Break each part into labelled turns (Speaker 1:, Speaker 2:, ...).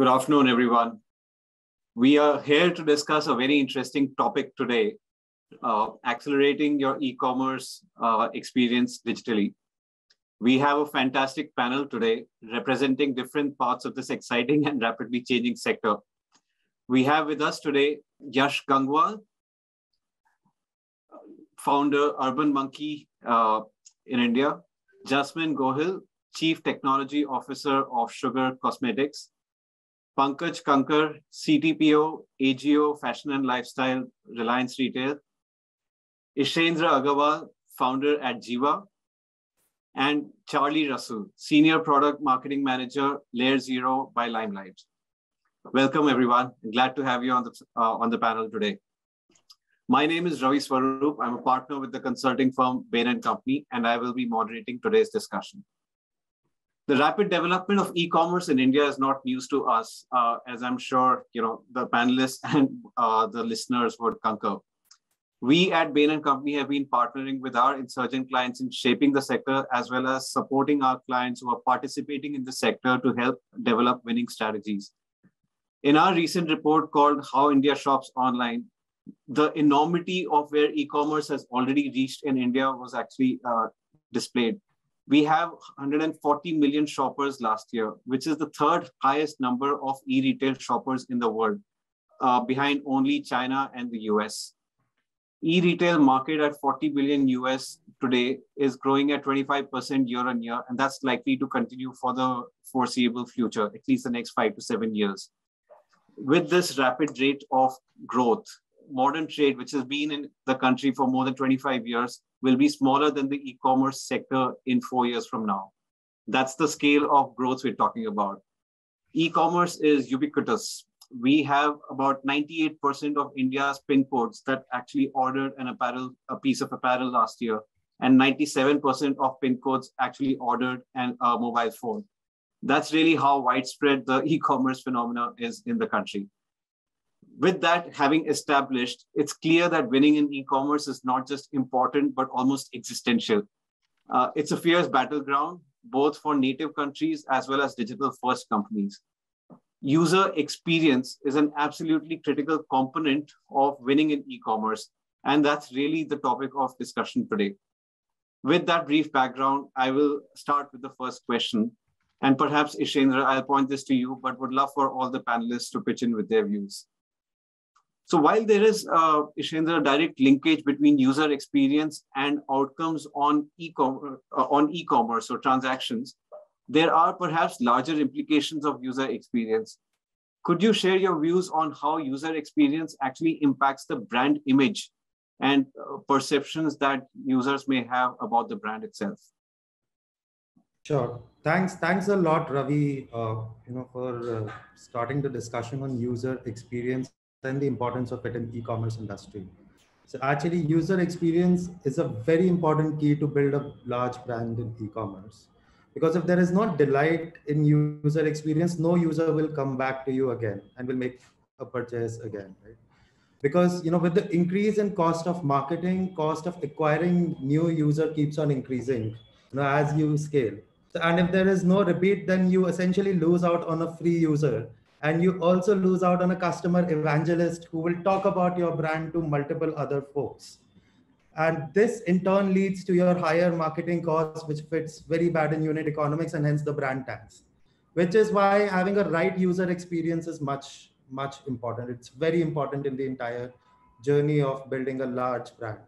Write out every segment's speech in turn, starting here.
Speaker 1: Good afternoon, everyone. We are here to discuss a very interesting topic today, uh, accelerating your e-commerce uh, experience digitally. We have a fantastic panel today representing different parts of this exciting and rapidly changing sector. We have with us today Yash Gangwal, founder Urban Monkey uh, in India, Jasmine Gohil, Chief Technology Officer of Sugar Cosmetics, Pankaj Kankar, CTPO, AJIO, Fashion and Lifestyle, Reliance Retail, Ishendra Agarwal, founder at GIVA, and Charlie Russell, Senior Product Marketing Manager, Layer Zero by Limelight. Welcome, everyone. Glad to have you on the, uh, on the panel today. My name is Ravi Swaroop. I'm a partner with the consulting firm Bain & Company, and I will be moderating today's discussion. The rapid development of e-commerce in India is not news to us, uh, as I'm sure you know the panelists and uh, the listeners would concur. We at Bain & Company have been partnering with our insurgent clients in shaping the sector as well as supporting our clients who are participating in the sector to help develop winning strategies. In our recent report called How India Shops Online, the enormity of where e-commerce has already reached in India was actually uh, displayed we have 140 million shoppers last year, which is the third highest number of e-retail shoppers in the world, uh, behind only China and the US. E-retail market at 40 billion US today is growing at 25% year on year, and that's likely to continue for the foreseeable future, at least the next five to seven years. With this rapid rate of growth, modern trade, which has been in the country for more than 25 years, will be smaller than the e-commerce sector in four years from now. That's the scale of growth we're talking about. E-commerce is ubiquitous. We have about 98% of India's pin codes that actually ordered an apparel, a piece of apparel last year, and 97% of pin codes actually ordered an, a mobile phone. That's really how widespread the e-commerce phenomena is in the country with that having established, it's clear that winning in e-commerce is not just important, but almost existential. Uh, it's a fierce battleground, both for native countries as well as digital first companies. User experience is an absolutely critical component of winning in e-commerce. And that's really the topic of discussion today. With that brief background, I will start with the first question. And perhaps Ishendra, I'll point this to you, but would love for all the panelists to pitch in with their views. So while there is, uh, Ishendra, direct linkage between user experience and outcomes on e-commerce, uh, on e-commerce or transactions, there are perhaps larger implications of user experience. Could you share your views on how user experience actually impacts the brand image and uh, perceptions that users may have about the brand itself?
Speaker 2: Sure. Thanks. Thanks a lot, Ravi. Uh, you know, for uh, starting the discussion on user experience the importance of it in e-commerce industry. So actually user experience is a very important key to build a large brand in e-commerce. Because if there is no delight in user experience, no user will come back to you again and will make a purchase again, right? Because you know, with the increase in cost of marketing, cost of acquiring new user keeps on increasing, you know, as you scale. So, and if there is no repeat, then you essentially lose out on a free user and you also lose out on a customer evangelist who will talk about your brand to multiple other folks. And this in turn leads to your higher marketing costs which fits very bad in unit economics and hence the brand tax which is why having a right user experience is much much important. It's very important in the entire journey of building a large brand.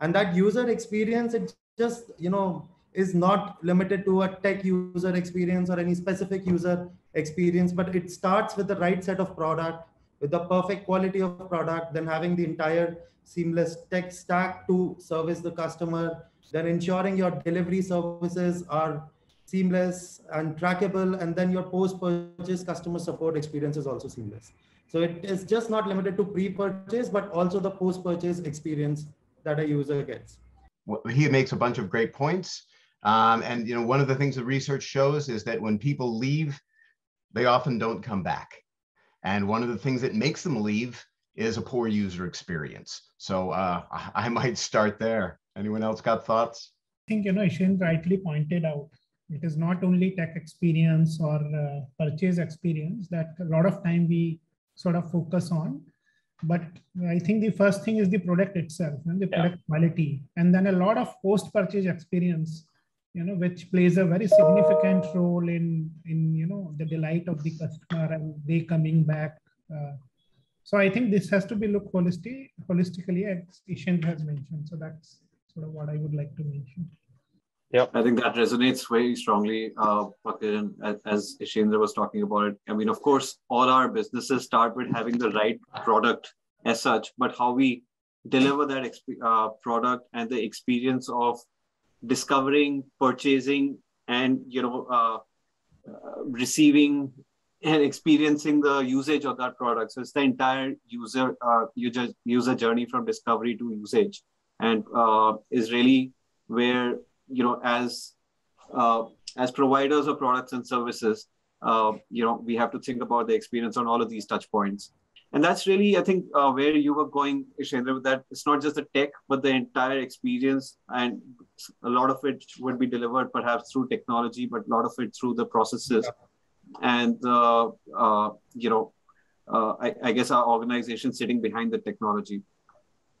Speaker 2: And that user experience it just you know is not limited to a tech user experience or any specific user experience, but it starts with the right set of product, with the perfect quality of product, then having the entire seamless tech stack to service the customer, then ensuring your delivery services are seamless and trackable, and then your post-purchase customer support experience is also seamless. So it is just not limited to pre-purchase, but also the post-purchase experience that a user gets.
Speaker 3: Well, he makes a bunch of great points. Um, and you know, one of the things the research shows is that when people leave, they often don't come back. And one of the things that makes them leave is a poor user experience. So uh, I might start there. Anyone else got thoughts?
Speaker 4: I think you know Ishen rightly pointed out it is not only tech experience or uh, purchase experience that a lot of time we sort of focus on but i think the first thing is the product itself and the product quality and then a lot of post purchase experience you know which plays a very significant role in in you know the delight of the customer and they coming back uh, so i think this has to be looked holistic, holistically as ishan has mentioned so that's sort of what i would like to mention
Speaker 1: yeah, I think that resonates very strongly, uh, as, as Ishendra was talking about it. I mean, of course, all our businesses start with having the right product as such, but how we deliver that exp- uh, product and the experience of discovering, purchasing, and you know, uh, uh, receiving and experiencing the usage of that product. So it's the entire user uh, user user journey from discovery to usage, and uh, is really where you know, as uh, as providers of products and services, uh, you know, we have to think about the experience on all of these touch points. And that's really, I think, uh, where you were going, Ishendra, that it's not just the tech, but the entire experience. And a lot of it would be delivered perhaps through technology, but a lot of it through the processes. And, uh, uh, you know, uh, I, I, guess our organization sitting behind the technology.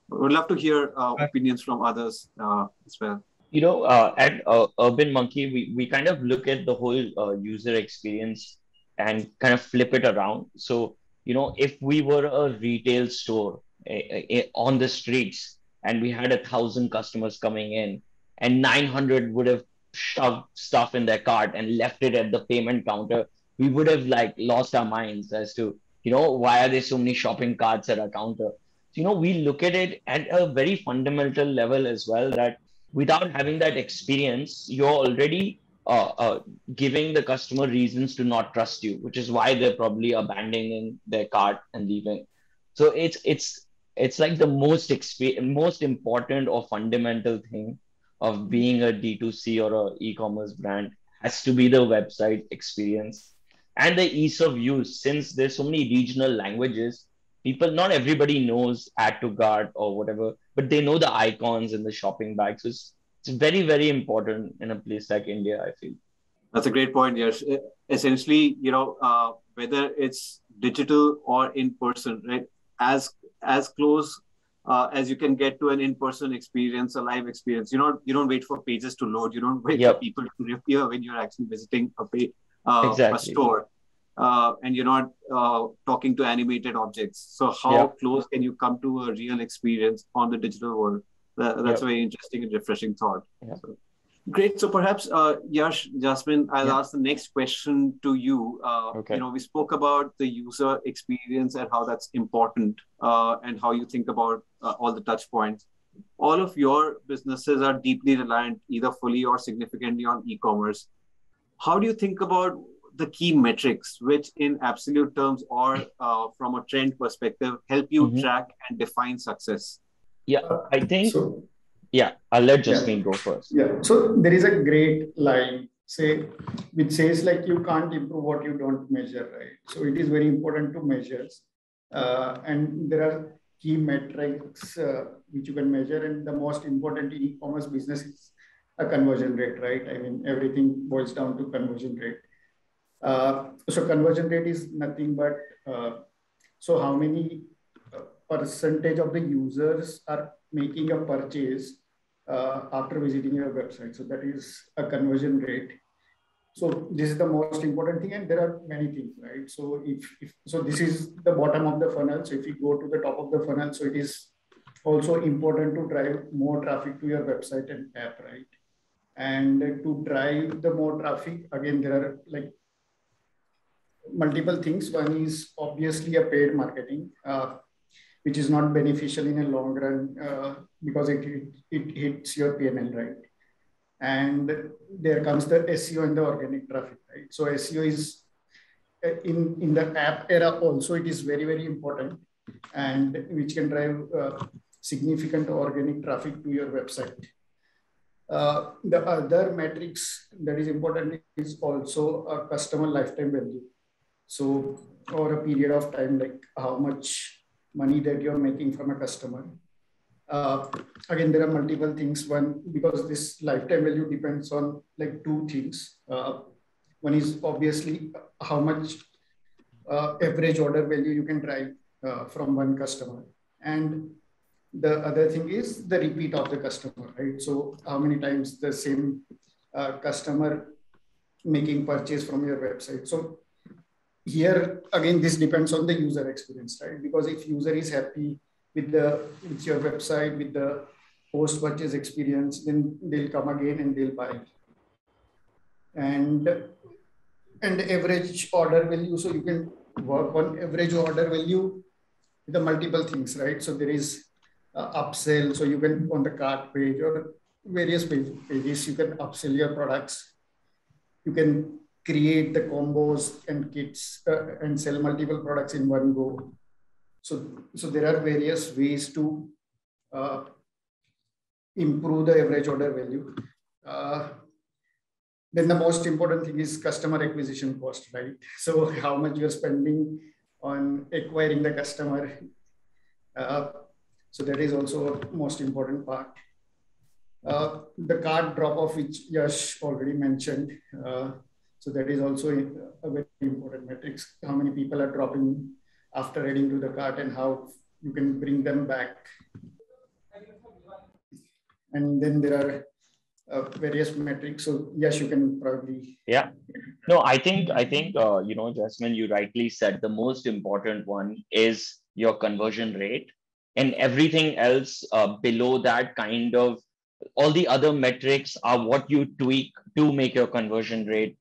Speaker 1: we'd love to hear uh, opinions from others uh, as well
Speaker 5: you know, uh, at uh, Urban Monkey, we, we kind of look at the whole uh, user experience and kind of flip it around. So, you know, if we were a retail store a, a, on the streets and we had a thousand customers coming in and 900 would have shoved stuff in their cart and left it at the payment counter, we would have like lost our minds as to, you know, why are there so many shopping carts at a counter? You know, we look at it at a very fundamental level as well that without having that experience, you're already uh, uh, giving the customer reasons to not trust you, which is why they're probably abandoning their cart and leaving. So it's it's it's like the most exp- most important or fundamental thing of being a D2C or a e-commerce brand has to be the website experience and the ease of use. Since there's so many regional languages, people not everybody knows add to cart or whatever but they know the icons in the shopping bags so it's, it's very very important in a place like india i feel
Speaker 1: that's a great point yes essentially you know uh, whether it's digital or in person right as as close uh, as you can get to an in-person experience, a live experience. You don't you don't wait for pages to load. You don't wait yep. for people to appear when you're actually visiting a, pay, uh, exactly. a store uh, and you're not uh, talking to animated objects. So how yeah. close can you come to a real experience on the digital world? That, that's yeah. a very interesting and refreshing thought. Yeah. So, great. So perhaps uh, Yash, Jasmine, I'll ask the next question to you. Uh, okay. You know, we spoke about the user experience and how that's important, uh, and how you think about uh, all the touch points. All of your businesses are deeply reliant, either fully or significantly, on e-commerce. How do you think about the key metrics, which in absolute terms or uh, from a trend perspective, help you mm-hmm. track and define success?
Speaker 5: Yeah, I think. So, yeah, I'll let Jasmine yeah. go first.
Speaker 6: Yeah, so there is a great line say which says like you can't improve what you don't measure, right? So it is very important to measure, uh, and there are key metrics uh, which you can measure, and the most important in e-commerce business is a conversion rate, right? I mean, everything boils down to conversion rate. Uh, so conversion rate is nothing but uh, so how many percentage of the users are making a purchase uh, after visiting your website. So that is a conversion rate. So this is the most important thing, and there are many things, right? So if, if so, this is the bottom of the funnel. So if you go to the top of the funnel, so it is also important to drive more traffic to your website and app, right? And to drive the more traffic, again, there are like multiple things. One is obviously a paid marketing, uh, which is not beneficial in a long run uh, because it, it, it hits your PNL, right? And there comes the SEO and the organic traffic, right? So SEO is uh, in, in the app era also, it is very, very important and which can drive uh, significant organic traffic to your website. Uh, the other metrics that is important is also a customer lifetime value. So over a period of time, like how much money that you're making from a customer. uh, again, there are multiple things. One, because this lifetime value depends on like two things. Uh, one is obviously how much uh, average order value you can drive uh, from one customer. And the other thing is the repeat of the customer, right? So how many times the same uh, customer making purchase from your website. So here again, this depends on the user experience, right? Because if user is happy with the with your website, with the post purchase experience, then they'll come again and they'll buy. it And and average order value. So you can work on average order value with the multiple things, right? So there is uh, upsell. So you can on the cart page or various pages, you can upsell your products. You can create the combos and kits uh, and sell multiple products in one go. So, so there are various ways to uh, improve the average order value. Uh, then the most important thing is customer acquisition cost, right? So how much you're spending on acquiring the customer. Uh, so that is also most important part. Uh, the cart drop off, which Yash already mentioned. So that is also a very important metrics. How many people are dropping after adding to the cart and how you can bring them back. And then there are uh, various metrics. So yes, you can probably.
Speaker 5: Yeah. No, I think I think uh, you know, Jasmine, you rightly said the most important one is your conversion rate, and everything else uh, below that kind of all the other metrics are what you tweak to make your conversion rate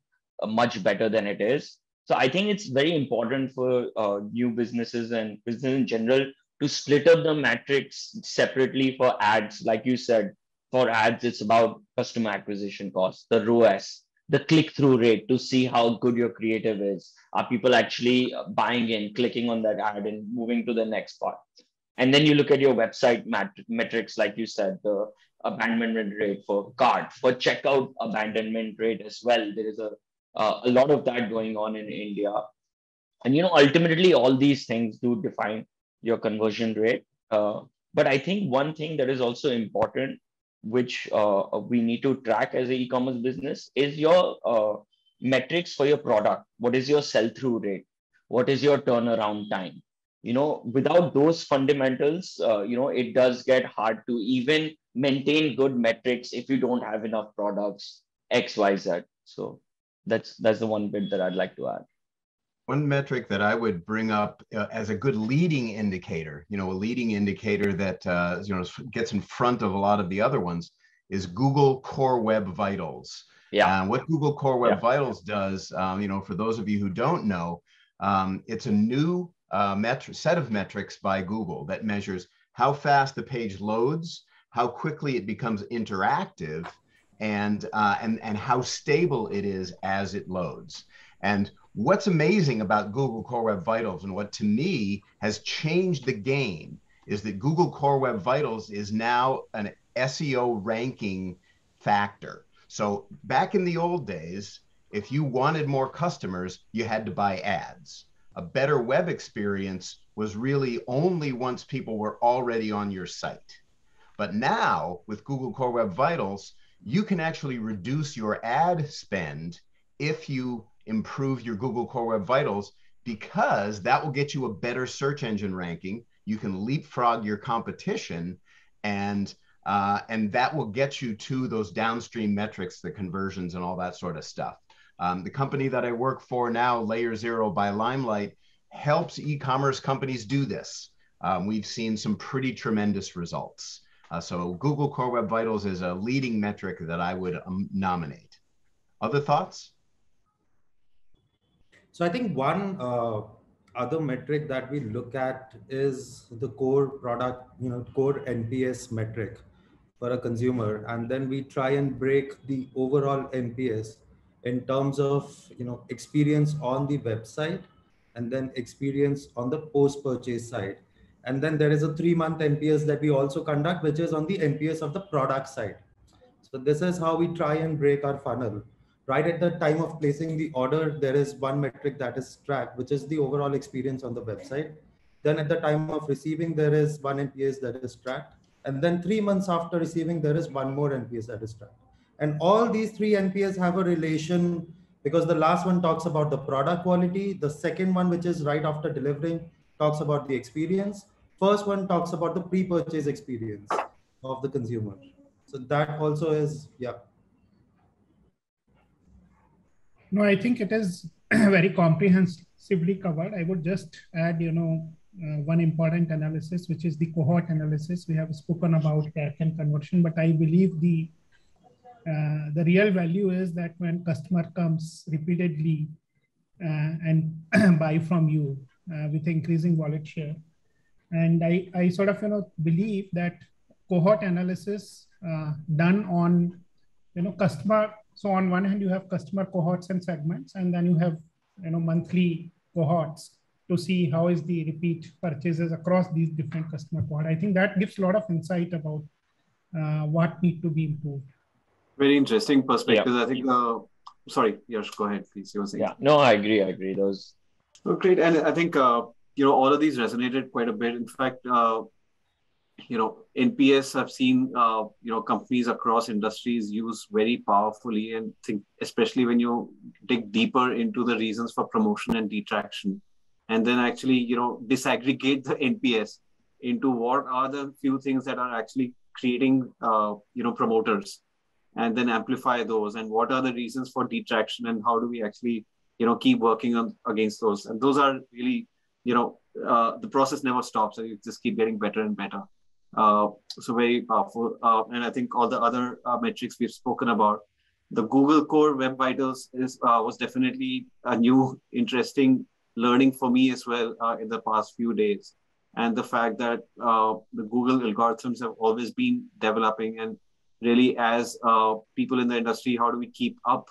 Speaker 5: much better than it is. So I think it's very important for uh, new businesses and business in general to split up the metrics separately for ads. Like you said, for ads, it's about customer acquisition cost, the ROAS, the click-through rate to see how good your creative is. Are people actually uh, buying in, clicking on that ad and moving to the next part? And then you look at your website mat- metrics, like you said, the abandonment rate for cart, for checkout abandonment rate as well. There is a uh, a lot of that going on in India. And you know, ultimately, all these things do define your conversion rate. Uh, but I think one thing that is also important, which uh, we need to track as an e-commerce business, is your uh, metrics for your product. What is your sell-through rate? What is your turnaround time? You know, without those fundamentals, uh, you know, it does get hard to even maintain good metrics if you don't have enough products X, Y, Z. So that's that's the one bit that I'd like to add.
Speaker 3: One metric that I would bring up uh, as a good leading indicator, you know, a leading indicator that uh, you know gets in front of a lot of the other ones, is Google Core Web Vitals. Yeah. Uh, what Google Core Web yeah. Vitals does, um, you know, for those of you who don't know, um, it's a new uh, metri- set of metrics by Google that measures how fast the page loads, how quickly it becomes interactive, and, uh, and, and how stable it is as it loads. And what's amazing about Google Core Web Vitals and what to me has changed the game is that Google Core Web Vitals is now an SEO ranking factor. So back in the old days, if you wanted more customers, you had to buy ads. A better web experience was really only once people were already on your site. But now with Google Core Web Vitals, you can actually reduce your ad spend if you improve your Google Core Web Vitals because that will get you a better search engine ranking. You can leapfrog your competition, and uh, and that will get you to those downstream metrics, the conversions, and all that sort of stuff. Um, the company that I work for now, Layer Zero by Limelight, helps e-commerce companies do this. Um, we've seen some pretty tremendous results. Uh, so Google Core Web Vitals is a leading metric that I would um, nominate. Other thoughts?
Speaker 2: So I think one uh, other metric that we look at is the core product, you know, core NPS metric for a consumer. And then we try and break the overall NPS in terms of, you know, experience on the website and then experience on the post-purchase side. And then there is a three month NPS that we also conduct, which is on the NPS of the product side. So this is how we try and break our funnel. Right at the time of placing the order, there is one metric that is tracked, which is the overall experience on the website. Then at the time of receiving, there is one NPS that is tracked. And then three months after receiving, there is one more NPS that is tracked. And all these three NPS have a relation because the last one talks about the product quality. The second one, which is right after delivering, talks about the experience. First one talks about the pre-purchase experience of the consumer. So that also is, yeah.
Speaker 4: No, I think it is very comprehensively covered. I would just add, you know, uh, one important analysis, which is the cohort analysis. We have spoken about CAC and conversion, but I believe the uh, the real value is that when customer comes repeatedly uh, and buy from you uh, with increasing wallet share, and I, I sort of you know believe that cohort analysis uh, done on you know customer. So on one hand, you have customer cohorts and segments, and then you have you know monthly cohorts to see how is the repeat purchases across these different customer cohort. I think that gives a lot of insight about uh, what need to be improved.
Speaker 1: Very interesting perspective. Yeah. I think. Uh, sorry, Yash, go ahead, please. You were saying.
Speaker 5: Yeah, no, I agree. I agree. Those.
Speaker 1: Oh, great, and I think uh, you know all of these resonated quite a bit. In fact, uh, you know, NPS I've seen uh, you know companies across industries use very powerfully, and think especially when you dig deeper into the reasons for promotion and detraction, and then actually you know disaggregate the NPS into what are the few things that are actually creating uh, you know promoters and then amplify those and what are the reasons for detraction and how do we actually you know keep working on against those and those are really you know uh, the process never stops. You just keep getting better and better. Uh, so very powerful. Uh, and i think all the other uh, metrics we've spoken about the google core web vitals is uh, was definitely a new interesting learning for me as well uh, in the past few days. And the fact that the google algorithms have always been developing and really as people in the industry how do we keep up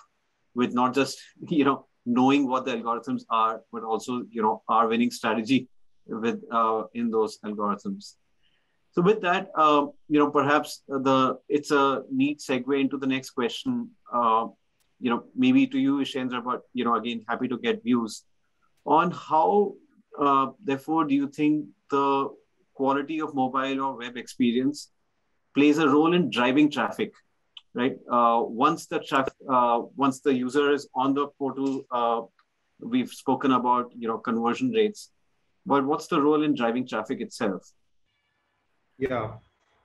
Speaker 1: with not just you know knowing what the algorithms are but also you know our winning strategy with uh, in those algorithms. So with that uh, you know perhaps the it's a neat segue into the next question. Uh, you know maybe to you Ishendra but you know again happy to get views on how uh, therefore do you think the quality of mobile or web experience plays a role in driving traffic, right? Uh, once the traffic, uh, once the user is on the portal, uh, we've spoken about you know conversion rates, but what's the role in driving traffic itself?
Speaker 2: Yeah.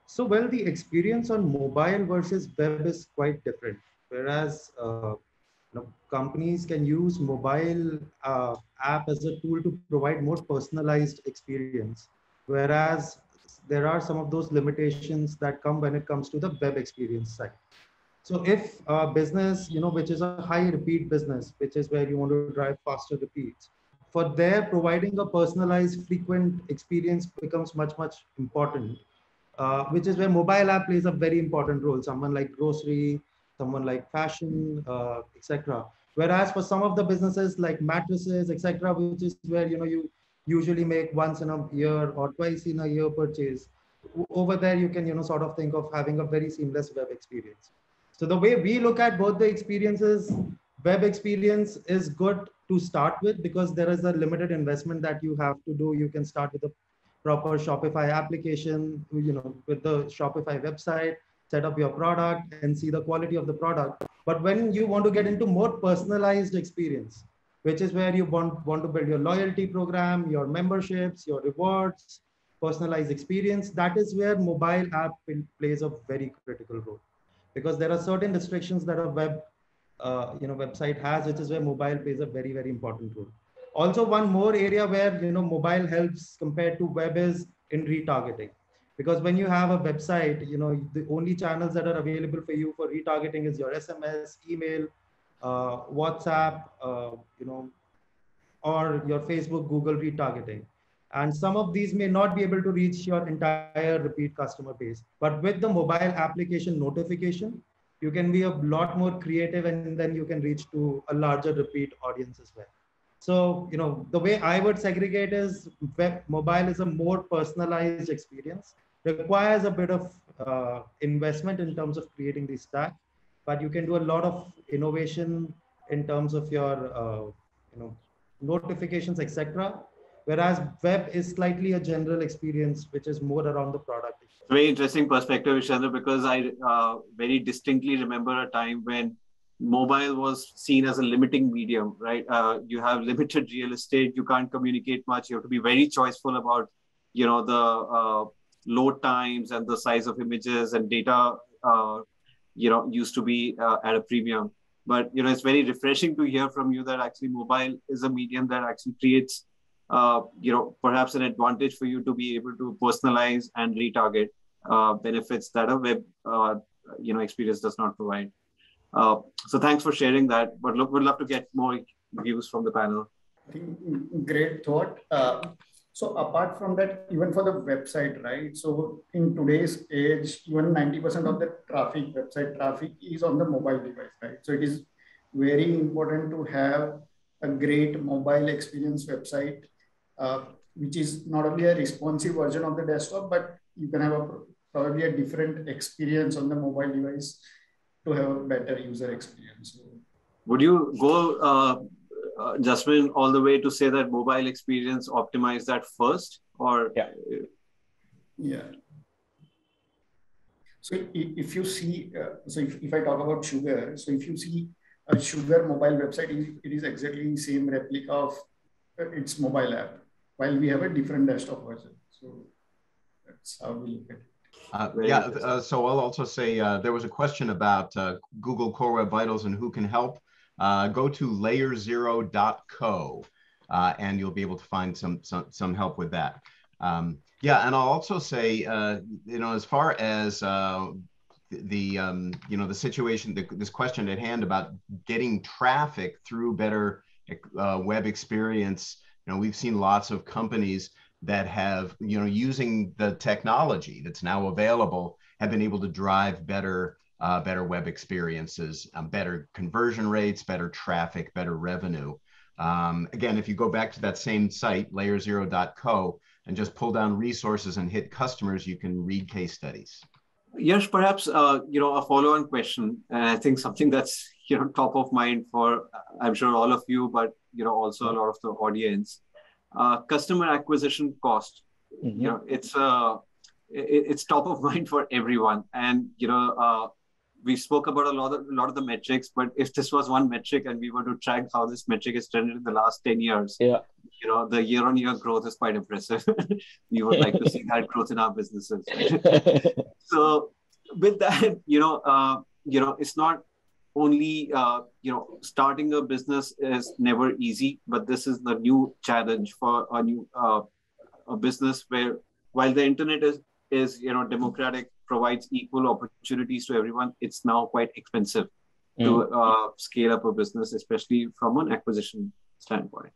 Speaker 2: So well, the experience on mobile versus web is quite different. Whereas uh, you know, companies can use mobile uh, app as a tool to provide more personalized experience, whereas there are some of those limitations that come when it comes to the web experience side. So if a business, you know, which is a high repeat business, which is where you want to drive faster repeats, for there providing a personalized frequent experience becomes much, much important, uh, which is where mobile app plays a very important role. Someone like grocery, someone like fashion, uh, etc. Whereas for some of the businesses like mattresses, etc., which is where, you know, you usually make once in a year or twice in a year purchase. Over there you can you know sort of think of having a very seamless web experience. So the way we look at both the experiences web experience is good to start with because there is a limited investment that you have to do. You can start with a proper shopify application you know with the shopify website set up your product and see the quality of the product. But when you want to get into more personalized experience which is where you want, want to build your loyalty program, your memberships, your rewards, personalized experience. That is where mobile app plays a very critical role because there are certain restrictions that a web uh, you know website has, which is where mobile plays a very, very important role. Also, one more area where you know mobile helps compared to web is in retargeting. Because when you have a website, you know, the only channels that are available for you for retargeting is your SMS, email, uh, WhatsApp, uh, you know, or your Facebook, Google retargeting. And some of these may not be able to reach your entire repeat customer base. But with the mobile application notification, you can be a lot more creative and then you can reach to a larger repeat audience as well. So, you know, the way I would segregate is web mobile is a more personalized experience, requires a bit of uh, investment in terms of creating the stack but you can do a lot of innovation in terms of your uh, you know notifications etc whereas web is slightly a general experience, which is more around the product.
Speaker 1: Very interesting perspective, Ishendra, because I uh, very distinctly remember a time when mobile was seen as a limiting medium, right? Uh, you have limited real estate, you can't communicate much, you have to be very choiceful about, you know, the uh, load times and the size of images and data, uh, you know, used to be uh, at a premium. But, you know, it's very refreshing to hear from you that actually mobile is a medium that actually creates, uh, you know, perhaps an advantage for you to be able to personalize and retarget uh, benefits that a web, you know, experience does not provide. Uh, so thanks for sharing that. But look, we'd love to get more views from the panel.
Speaker 6: Great thought. So apart from that, even for the website, right? So in today's age, even 90% of the traffic, website traffic is on the mobile device, right? So it is very important to have a great mobile experience website, uh, which is not only a responsive version of the desktop, but you can have a probably a different experience on the mobile device to have a better user experience.
Speaker 1: Would you go, uh, uh, Jasmine, all the way to say that mobile experience optimize that first, or
Speaker 5: yeah,
Speaker 6: yeah. So if you see, uh, so if, if I talk about Sugar, so if you see a Sugar mobile website, it is exactly the same replica of uh, its mobile app, while we have a different desktop version. So that's how we look at it.
Speaker 3: Uh, yeah, uh, so I'll also say uh, there was a question about uh, Google Core Web Vitals and who can help. Uh, go to layerzero.co uh, and you'll be able to find some, some, some help with that. Um, yeah, and I'll also say, you know, as far as the, um, you know, the situation, the, this question at hand about getting traffic through better web experience, you know, we've seen lots of companies that have, you know, using the technology that's now available, have been able to drive better, uh, better web experiences, um, better conversion rates, better traffic, better revenue. Um, again, if you go back to that same site, layerzero.co, and just pull down resources and hit customers, you can read case studies.
Speaker 1: Yes, perhaps uh, you know a follow-on question, and I think something that's you know top of mind for I'm sure all of you, but you know also a lot of the audience uh, customer acquisition cost. Mm-hmm. You know, it's uh, it, it's top of mind for everyone, and you know, uh, we spoke about a lot of a lot of the metrics. But if this was one metric, and we were to track how this metric is trended in the last ten years,
Speaker 5: yeah,
Speaker 1: you know, the year-on-year growth is quite impressive. we would like to see that growth in our businesses. so, with that, you know, uh, you know, it's not only uh, you know starting a business is never easy but this is the new challenge for a new uh, a business where while the internet is is you know democratic provides equal opportunities to everyone it's now quite expensive mm. to uh, scale up a business especially from an acquisition standpoint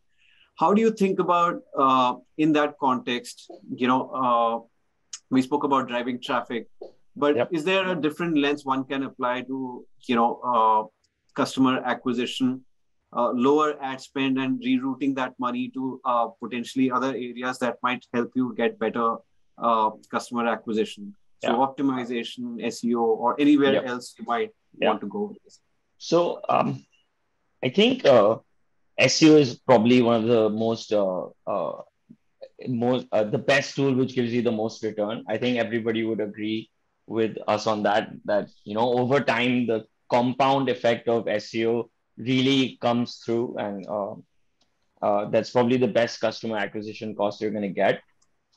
Speaker 1: how do you think about uh, in that context you know uh, we spoke about driving traffic but yep. is there a different lens one can apply to you know uh, customer acquisition uh, lower ad spend and rerouting that money to uh, potentially other areas that might help you get better uh, customer acquisition so yeah. optimization seo or anywhere yep. else you might yep. want to go
Speaker 5: so um, i think uh, seo is probably one of the most uh, most the best tool which gives you the most return i think everybody would agree with us on that that you know over time the compound effect of seo really comes through and uh, uh, that's probably the best customer acquisition cost you're going to get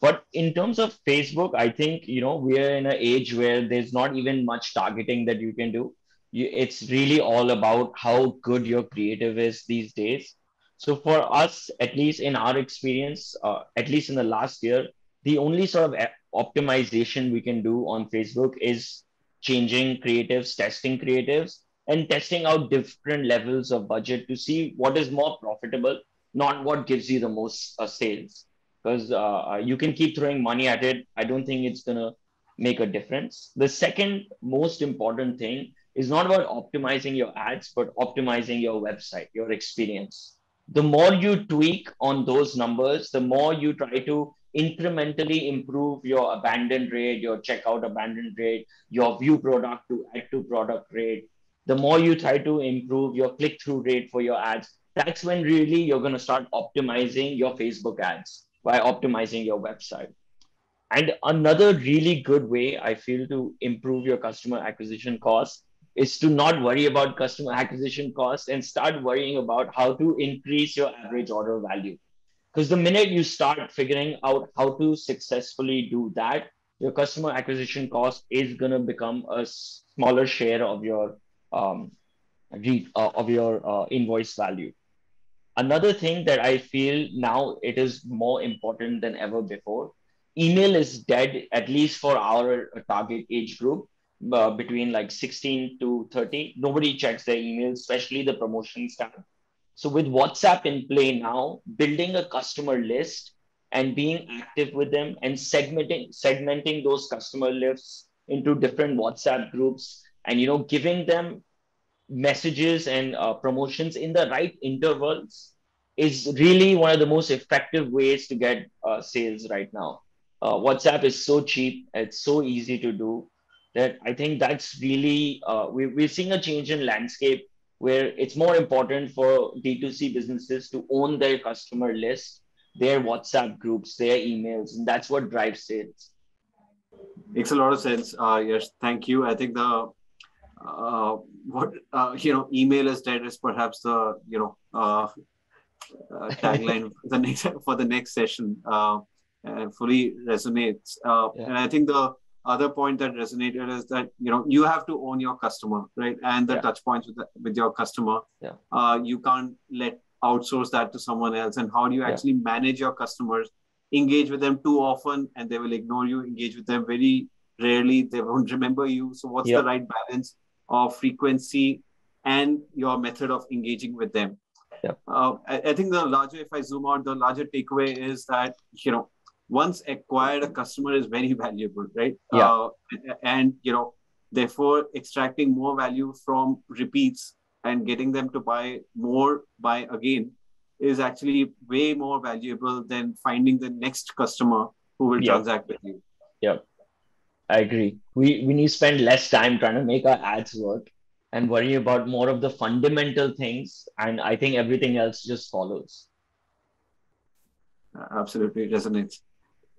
Speaker 5: but in terms of facebook i think you know we're in an age where there's not even much targeting that you can do you, it's really all about how good your creative is these days so for us at least in our experience uh, at least in the last year the only sort of optimization we can do on Facebook is changing creatives, testing creatives, and testing out different levels of budget to see what is more profitable, not what gives you the most uh, sales. Because uh, uh, you can keep throwing money at it. I don't think it's going to make a difference. The second most important thing is not about optimizing your ads, but optimizing your website, your experience. The more you tweak on those numbers, the more you try to incrementally improve your abandon rate, your checkout abandon rate, your view product to add to product rate. The more you try to improve your click through rate for your ads, that's when really you're going to start optimizing your Facebook ads by optimizing your website. And another really good way I feel to improve your customer acquisition cost is to not worry about customer acquisition cost and start worrying about how to increase your average order value. Because the minute you start figuring out how to successfully do that, your customer acquisition cost is going to become a smaller share of your um, uh, of your uh, invoice value. Another thing that I feel now it is more important than ever before. Email is dead, at least for our target age group, uh, between like 16 to 30. Nobody checks their emails, especially the promotions tab. So with WhatsApp in play now, building a customer list and being active with them and segmenting segmenting those customer lists into different WhatsApp groups and you know giving them messages and uh, promotions in the right intervals is really one of the most effective ways to get uh, sales right now. Uh, WhatsApp is so cheap, it's so easy to do that I think that's really, uh, we, we're seeing a change in landscape where it's more important for D2C businesses to own their customer list, their WhatsApp groups, their emails, and that's what drives sales.
Speaker 1: Makes a lot of sense. Uh, yes, thank you. I think the uh, what uh, you know, email is dead is perhaps the you know uh, uh, tagline for the next for the next session uh, and fully resonates. Uh, yeah. And I think the other point that resonated is that you know you have to own your customer, right? And the yeah. touch points with the, with your customer.
Speaker 5: Yeah.
Speaker 1: You can't let outsource that to someone else. And how do you actually yeah. manage your customers? Engage with them too often, and they will ignore you. Engage with them very rarely; they won't remember you. So, what's the right balance? Of frequency and your method of engaging with them.
Speaker 5: Yeah.
Speaker 1: Uh, I, I, think the larger, if I zoom out, the larger takeaway is that, you know, once acquired, a customer is very valuable, right?
Speaker 5: Yeah. Uh,
Speaker 1: and, you know, therefore extracting more value from repeats and getting them to buy more, buy again is actually way more valuable than finding the next customer who will transact with you.
Speaker 5: Yeah. I agree. We we need to spend less time trying to make our ads work and worry about more of the fundamental things. And I think everything else just follows.
Speaker 1: Absolutely resonates.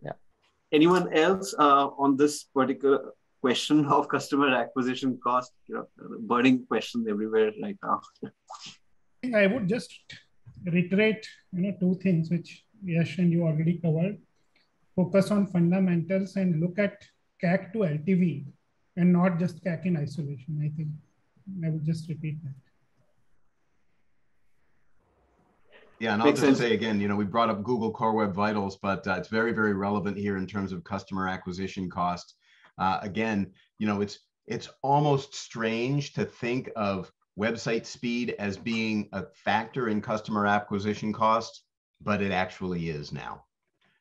Speaker 5: Yeah.
Speaker 1: Anyone else uh, on this particular question of customer acquisition cost? You know, burning question everywhere right now.
Speaker 4: I would just reiterate, you know, two things which Yash and you already covered. Focus on fundamentals and look at CAC to LTV and not just CAC in isolation. I think I would just repeat that.
Speaker 3: Yeah, and I'll Makes just sense. say again, you know, we brought up Google Core Web Vitals, but uh, it's very, very relevant here in terms of customer acquisition cost. Uh, again, you know, it's it's almost strange to think of website speed as being a factor in customer acquisition cost, but it actually is now.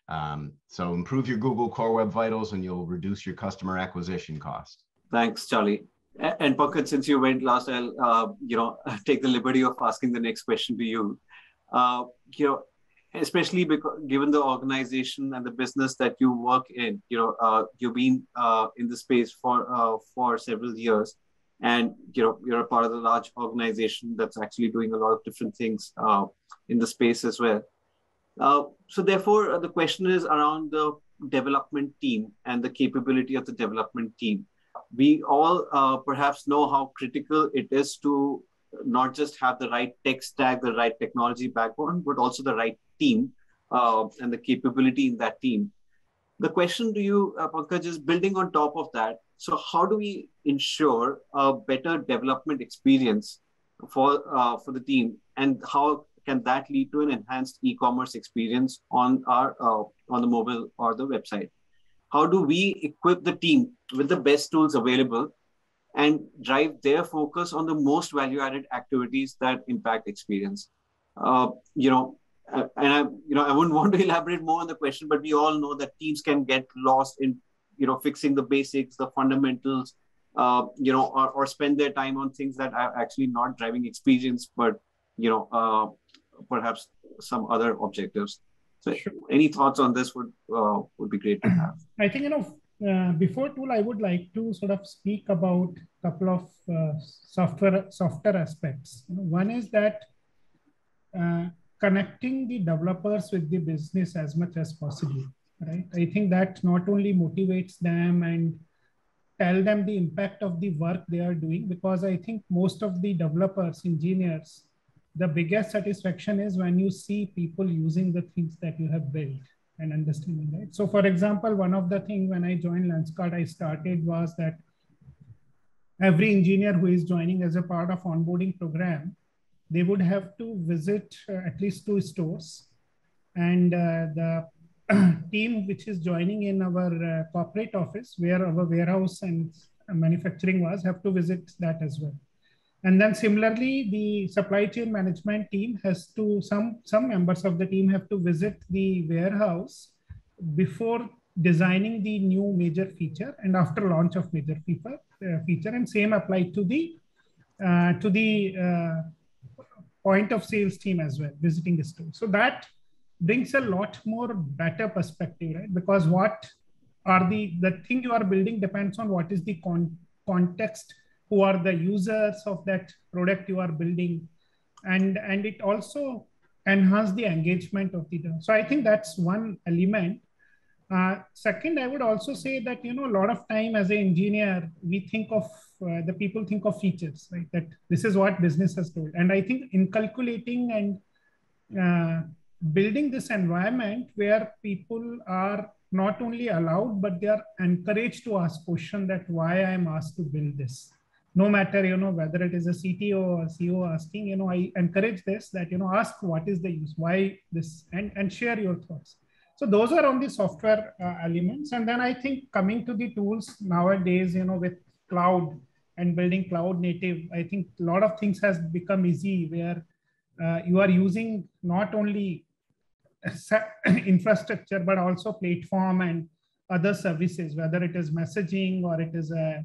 Speaker 3: Um, so improve your Google Core Web Vitals and you'll reduce your customer acquisition cost.
Speaker 1: Thanks, Charlie. And Pankaj, since you went last, I'll uh, you know take the liberty of asking the next question to you. Uh, you know, especially because given the organization and the business that you work in, you know, uh, you've been uh, in the space for uh, for several years, and you know you're a part of the large organization that's actually doing a lot of different things uh, in the space as well. Uh, so therefore, uh, the question is around the development team and the capability of the development team. We all uh, perhaps know how critical it is to not just have the right tech stack, the right technology backbone, but also the right team uh, and the capability in that team. The question to you, uh, Pankaj, is building on top of that. So, how do we ensure a better development experience for uh, for the team, and how can that lead to an enhanced e-commerce experience on our uh, on the mobile or the website? How do we equip the team with the best tools available and drive their focus on the most value-added activities that impact experience? Uh, you know, uh, and I, you know, I wouldn't want to elaborate more on the question, but we all know that teams can get lost in, you know, fixing the basics, the fundamentals, uh, you know, or, or spend their time on things that are actually not driving experience, but you know, uh, perhaps some other objectives. So, sure. any thoughts on this would uh, would be great to have.
Speaker 4: I think you know uh, before tool, I would like to sort of speak about a couple of uh, software software aspects. You know, one is that uh, connecting the developers with the business as much as possible, right? I think that not only motivates them and tell them the impact of the work they are doing, because I think most of the developers, engineers, the biggest satisfaction is when you see people using the things that you have built and understanding, right? So for example, one of the things when I joined Lenskart, I started was that every engineer who is joining as a part of onboarding program, they would have to visit uh, at least two stores. And uh, the team which is joining in our uh, corporate office, where our warehouse and manufacturing was, have to visit that as well. And then similarly, the supply chain management team has to, some, some members of the team have to visit the warehouse before designing the new major feature and after launch of major feature, uh, feature and same applied to the, uh, to the uh, point of sales team as well, visiting the store. So that brings a lot more better perspective, right? Because what are the, the thing you are building depends on what is the con context, who are the users of that product you are building. And, and it also enhance the engagement of the, so I think that's one element uh, second, I would also say that, you know, a lot of time as an engineer, we think of, uh, the people think of features, right? That this is what business has told. And I think in calculating and uh, building this environment where people are not only allowed, but they are encouraged to ask question that why I'm asked to build this. No matter, you know, whether it is a CTO or a CEO asking, you know, I encourage this that, you know, ask what is the use, why this, and, and share your thoughts so those are on the software uh, elements. And then I think coming to the tools nowadays, you know, with cloud and building cloud native, I think a lot of things has become easy where uh, you are using not only infrastructure, but also platform and other services, whether it is messaging or it is a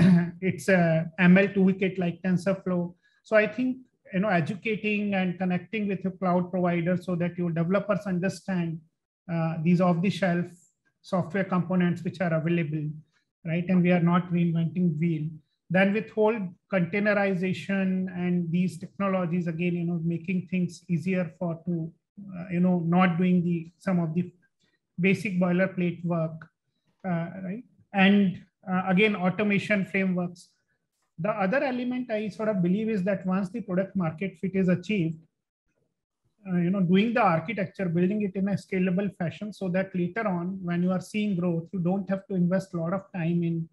Speaker 4: it's a ML toolkit like TensorFlow. So I think you know educating and connecting with your cloud provider so that your developers understand uh, these off-the-shelf software components which are available, right? And we are not reinventing wheel. Then with whole containerization and these technologies, again, you know, making things easier for to, uh, you know, not doing the some of the basic boilerplate work, uh, right? And uh, again, automation frameworks. The other element I sort of believe is that once the product market fit is achieved, uh, you know doing the architecture building it in a scalable fashion so that later on when you are seeing growth you don't have to invest a lot of time in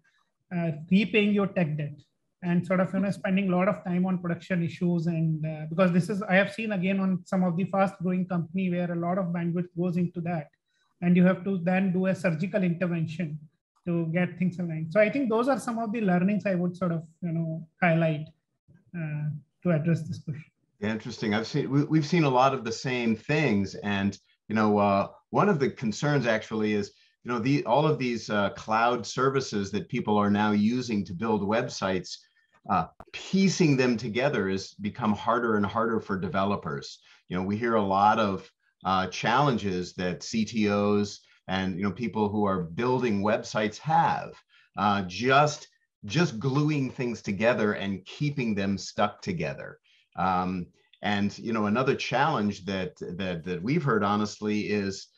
Speaker 4: uh, repaying your tech debt and sort of you know spending a lot of time on production issues and uh, because this is i have seen again on some of the fast growing company where a lot of bandwidth goes into that and you have to then do a surgical intervention to get things aligned so i think those are some of the learnings i would sort of you know highlight uh, to address this question
Speaker 3: Interesting. I've seen we, have seen a lot of the same things, and you know, uh, one of the concerns actually is you know the all of these uh, cloud services that people are now using to build websites. Uh, piecing them together has become harder and harder for developers. You know, we hear a lot of uh, challenges that CTOs and you know people who are building websites have uh, just just gluing things together and keeping them stuck together. Um, and you know, another challenge that that that we've heard honestly is,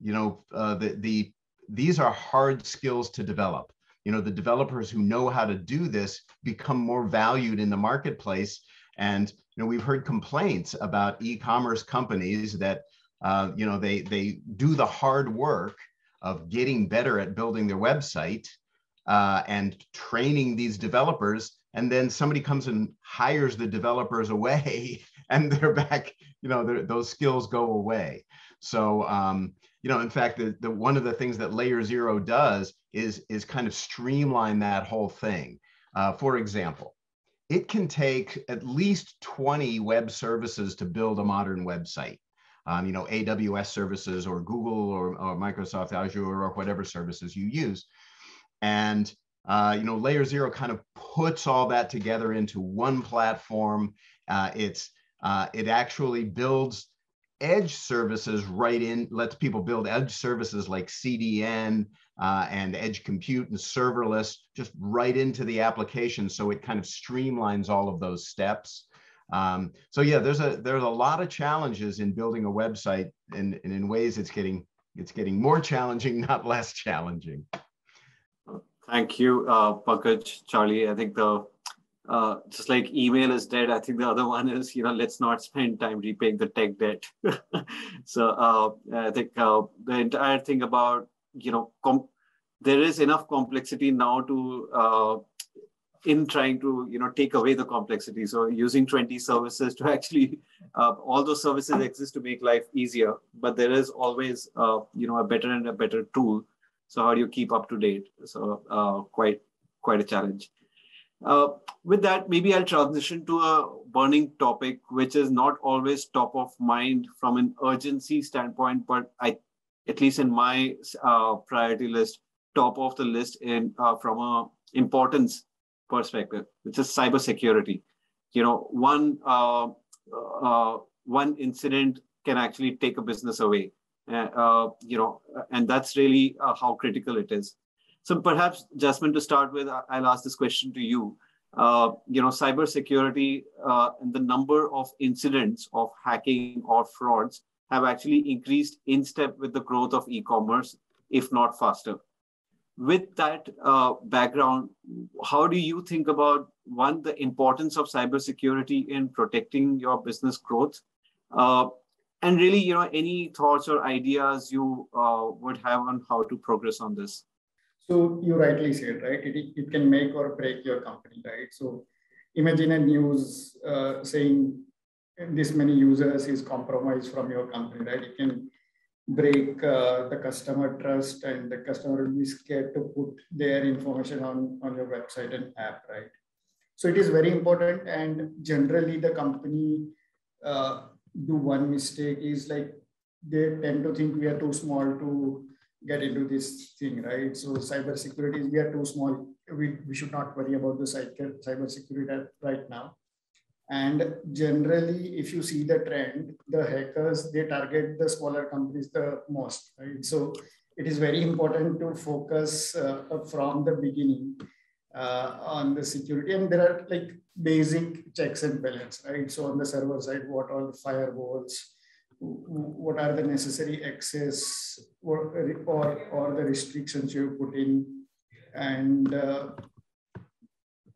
Speaker 3: you know, uh, the the these are hard skills to develop. You know, the developers who know how to do this become more valued in the marketplace. And you know, we've heard complaints about e-commerce companies that uh, you know they they do the hard work of getting better at building their website uh, and training these developers and then somebody comes and hires the developers away and they're back you know those skills go away. So um, you know in fact the, the one of the things that layer zero does is is kind of streamline that whole thing. Uh, for example it can take at least 20 web services to build a modern website um, you know aws services or google or, or microsoft azure or whatever services you use and uh, you know, Layer Zero kind of puts all that together into one platform. Uh, it's uh, it actually builds edge services right in, lets people build edge services like CDN uh, and edge compute and serverless just right into the application. So it kind of streamlines all of those steps. Um, so yeah, there's a there's a lot of challenges in building a website, and, and in ways it's getting it's getting more challenging, not less challenging.
Speaker 1: Thank you, uh, Pankaj, Charlie. I think the uh, just like email is dead, I think the other one is, you know, let's not spend time repaying the tech debt. so uh, I think uh, the entire thing about, you know, there is enough complexity now to uh, in trying to you know take away the complexity. So using 20 services to actually uh, all those services exist to make life easier but there is always uh, you know a better and a better tool. So how do you keep up to date? So uh, quite quite a challenge. Uh, with that maybe i'll transition to a burning topic which is not always top of mind from an urgency standpoint but i at least in my uh, priority list top of the list in uh, from a importance perspective, which is cybersecurity. You know, one uh, uh, one incident can actually take a business away. Uh, uh you know, and that's really uh, how critical it is. So perhaps, Jasmine, to start with, I'll ask this question to you. Uh, you know, cybersecurity and the number of incidents of hacking or frauds have actually increased in step with the growth of e-commerce, if not faster with that uh, background, how do you think about one the importance of cybersecurity in protecting your business growth, uh, and really, you know, any thoughts or ideas you uh, would have on how to progress on this?
Speaker 6: So you rightly said, right? It, it can make or break your company, right? So imagine a news uh, saying this many users is compromised from your company, right? It can break uh, the customer trust and the customer will be scared to put their information on, on your website and app, right? So it is very important. And generally the company uh, do one mistake is like they tend to think we are too small to get into this thing, right? So cyber security we are too small. We, we should not worry about the cyber, cyber security right now. And generally, if you see the trend, the hackers, they target the smaller companies the most, right? So it is very important to focus uh, from the beginning uh, on the security. And there are like basic checks and balance, right? So on the server side, what are the firewalls? What are the necessary access or, or, or the restrictions you put in? And, uh,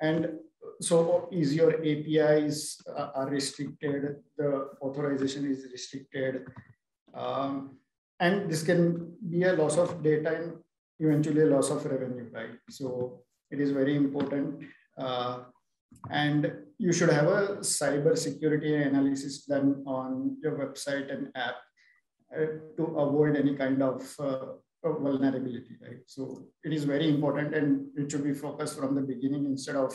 Speaker 6: and so is your APIs uh, are restricted, the authorization is restricted, um, and this can be a loss of data and eventually a loss of revenue, right? So it is very important. Uh, and you should have a cyber security analysis done on your website and app uh, to avoid any kind of uh, vulnerability, right? So it is very important and it should be focused from the beginning instead of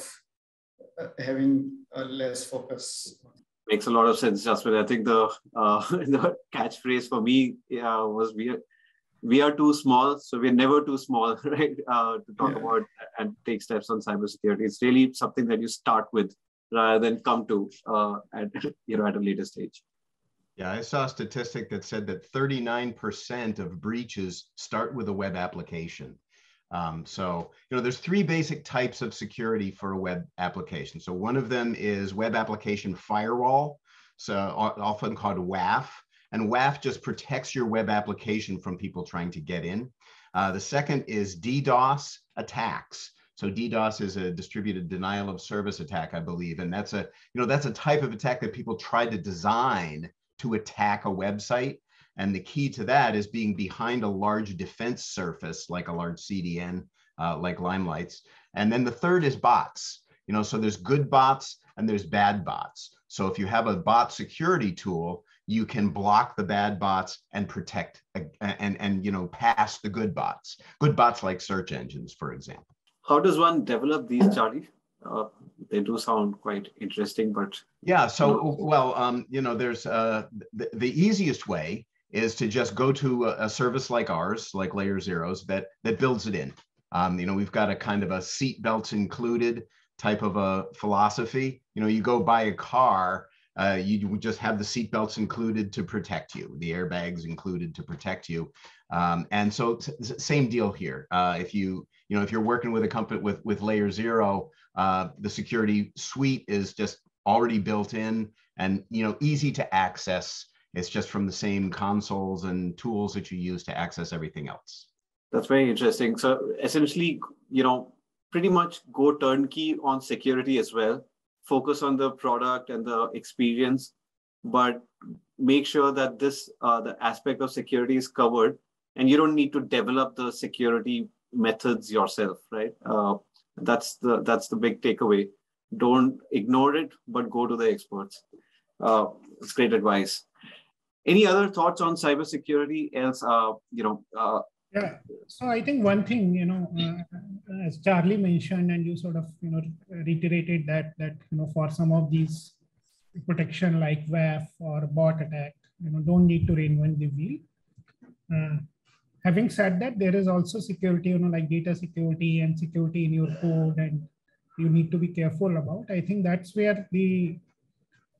Speaker 6: having a less focus.
Speaker 1: Makes a lot of sense, Jasmine. I think the uh, the catchphrase for me uh, was we are, we are too small, so we're never too small, right? Uh, to talk yeah. about and take steps on cybersecurity. It's really something that you start with rather than come to uh, at you know at a later stage.
Speaker 3: Yeah, I saw a statistic that said that 39% of breaches start with a web application. Um, so, you know, there's three basic types of security for a web application. So one of them is web application firewall, so often called WAF. And WAF just protects your web application from people trying to get in. Uh, the second is DDoS attacks. So DDoS is a distributed denial of service attack, I believe, and that's a you know that's a type of attack that people try to design to attack a website and the key to that is being behind a large defense surface, like a large CDN, uh, like Limelights. And then the third is bots. You know, so there's good bots and there's bad bots. So if you have a bot security tool, you can block the bad bots and protect and and, and you know pass the good bots. Good bots like search engines, for example.
Speaker 1: How does one develop these, Charlie? Uh, they do sound quite interesting, but
Speaker 3: yeah. So well, um, you know, there's uh, the, the easiest way is to just go to a, a service like ours, like Layer Zeros, that that builds it in. Um, you know, we've got a kind of a seat belts included type of a philosophy. You know, you go buy a car, uh, you just have the seat belts included to protect you, the airbags included to protect you. Um, and so same deal here. Uh, if you, you know, if you're working with a company with, with layer zero, uh, the security suite is just already built in and you know easy to access. It's just from the same consoles and tools that you use to access everything else.
Speaker 1: That's very interesting. So essentially, you know, pretty much go turnkey on security as well. Focus on the product and the experience, but make sure that this uh, the aspect of security is covered, and you don't need to develop the security methods yourself, right? Uh, that's the that's the big takeaway. Don't ignore it, but go to the experts. Uh, it's great advice. Any other thoughts on cybersecurity? Else, uh, you know, uh,
Speaker 4: yeah. So I think one thing, you know, uh, as Charlie mentioned, and you sort of, you know, reiterated that that you know for some of these protection like WAF or bot attack, you know, don't need to reinvent the wheel. Uh, having said that, there is also security, you know, like data security and security in your code, and you need to be careful about. I think that's where the